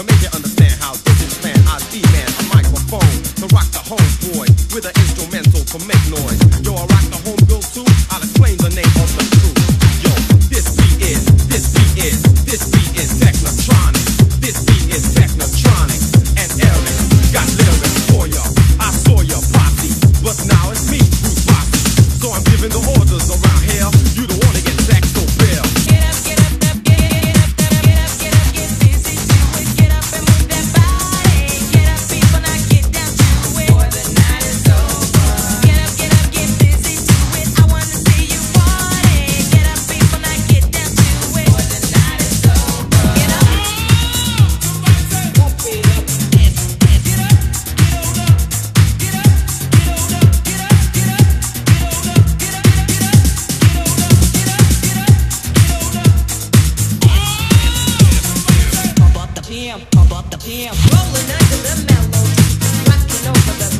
So make it understand. jam, pump up the jam. Rolling under the mellow, rocking over the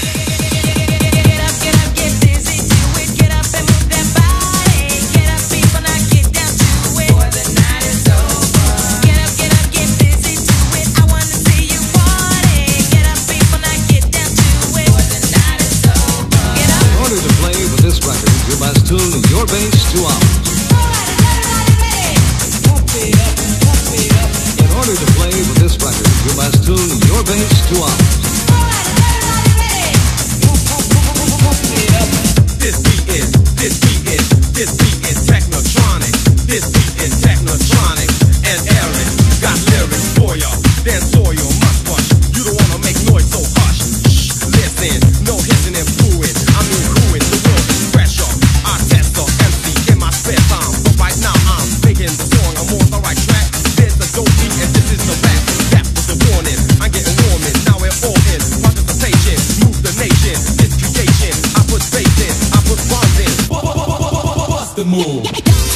amor.